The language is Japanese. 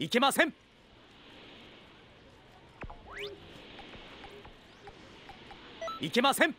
いけません。いけません。